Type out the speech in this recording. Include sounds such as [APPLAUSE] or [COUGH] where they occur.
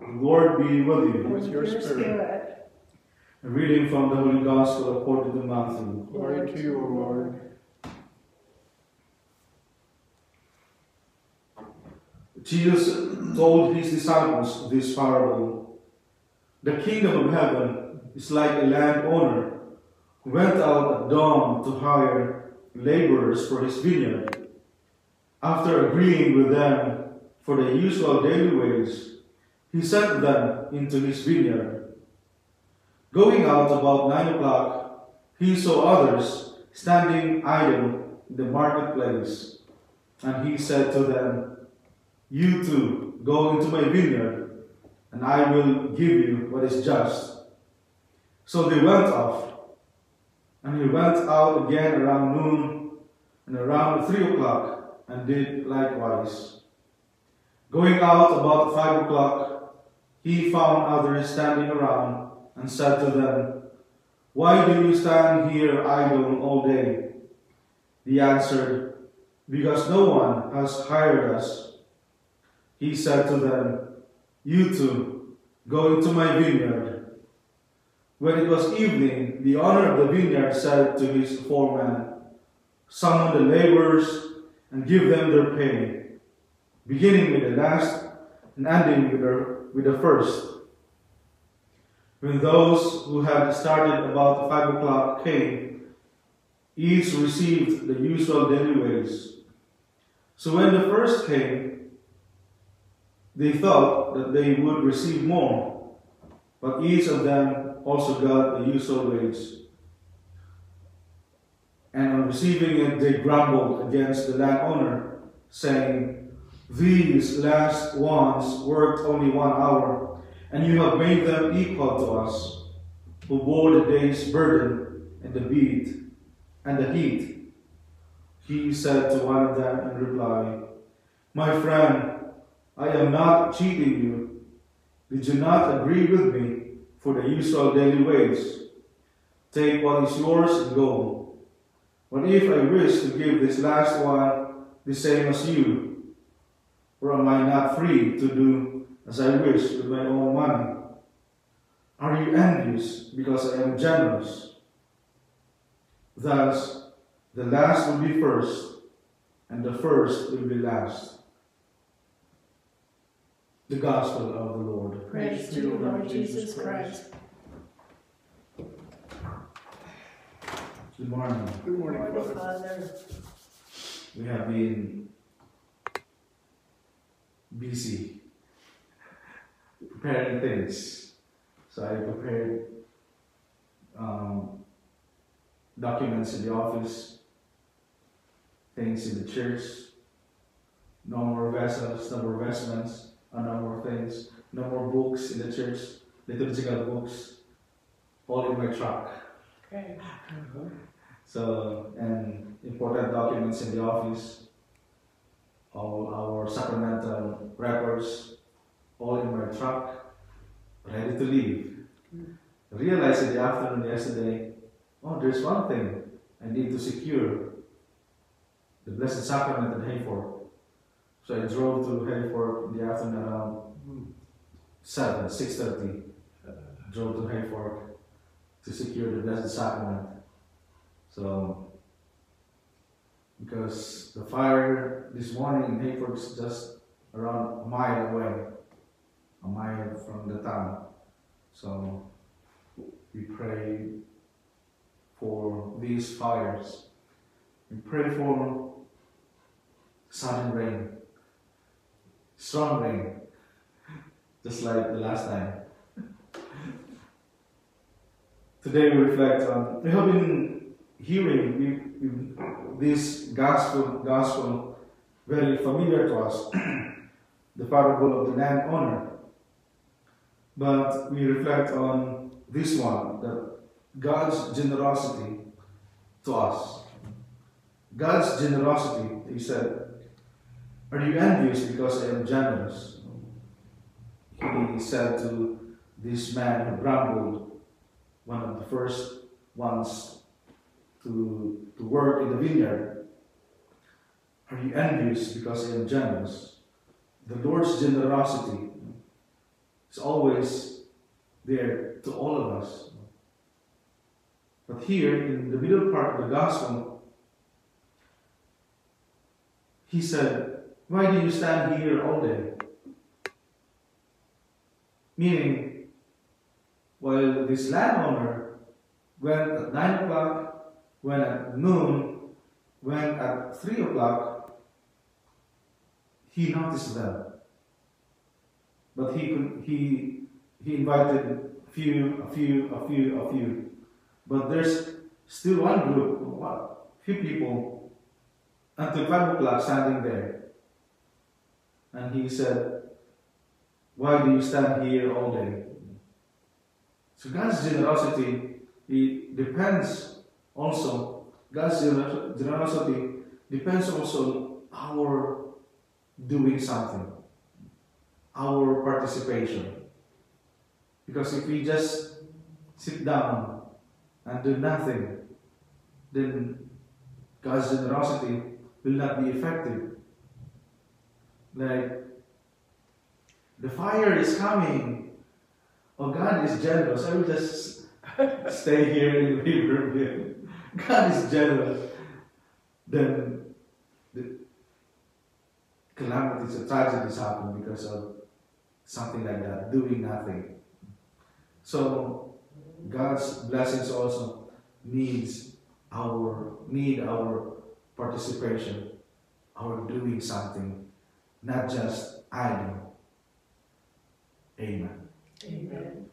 The Lord be with you. With your spirit. A reading from the Holy Gospel according to Matthew. Glory to you, O Lord. Jesus told his disciples this parable. The kingdom of heaven is like a landowner who went out at dawn to hire laborers for his vineyard. After agreeing with them for the usual daily wage, he sent them into his vineyard. Going out about nine o'clock, he saw others standing idle in the marketplace, and he said to them, You too go into my vineyard, and I will give you what is just. So they went off, and he went out again around noon and around three o'clock, and did likewise. Going out about five o'clock, he found others standing around, and said to them, Why do you stand here idle all day? They answered, Because no one has hired us. He said to them, You too, go into my vineyard. When it was evening, the owner of the vineyard said to his foreman, Summon the laborers and give them their pay, beginning with the last and ending with the, with the first. When those who had started about five o'clock came, each received the usual daily wage. So when the first came, they thought that they would receive more, but each of them also got the usual wage. And on receiving it, they grumbled against the landowner, saying, These last ones worked only one hour, and you have made them equal to us, who bore the day's burden and the beat and the heat. He said to one of them in reply, My friend, I am not cheating you. Did you not agree with me for the usual daily wage? Take what is yours and go. But if I wish to give this last one the same as you, or am I not free to do as I wish with my own money? Are you envious because I am generous? Thus, the last will be first, and the first will be last. The Gospel of the Lord. Praise to you, Lord Jesus Christ. Good morning. Good morning, Lord Father. Father, We have been busy preparing things. So I prepared um, documents in the office, things in the church, no more vessels, no more vestments, no more things, no more books in the church, liturgical books, all in my truck. okay, So, and important documents in the office, sacramental records, all in my truck, ready to leave. I realized in the afternoon yesterday, oh, there's one thing I need to secure the Blessed Sacrament in Hayfork. So I drove to Hayfork in the afternoon around 7, 6.30. Drove to Hayfork to secure the Blessed Sacrament. So, because the fire this morning in Hayfork is just around a mile away, a mile from the town. So, we pray for these fires. We pray for sudden rain, strong rain, just like the last time. [LAUGHS] Today we reflect on, we have been hearing this gospel, gospel very familiar to us, [CLEARS THROAT] the parable of the landowner. But we reflect on this one, that God's generosity to us. God's generosity, he said, Are you envious because I am generous? He said to this man who grumbled, one of the first ones to, to work in the vineyard. Are you envious because I am generous? The Lord's generosity is always there to all of us. But here in the middle part of the gospel, he said, Why do you stand here all day? Meaning, while this landowner went at 9 o'clock, went at noon, when at 3 o'clock, he noticed them. But he, he, he invited few, a few, a few, a few. But there's still one group, one, few people, until 5 o'clock standing there. And he said, Why do you stand here all day? So God's generosity it depends also, God's generosity depends also on our doing something, our participation. Because if we just sit down and do nothing, then God's generosity will not be effective. Like, the fire is coming. Oh, God is generous. I will just [LAUGHS] stay here in Weaverville. [LAUGHS] God is generous. Then the calamities or tragedies happen because of something like that, doing nothing. So God's blessings also needs our need our participation, our doing something, not just idle. Amen. Amen.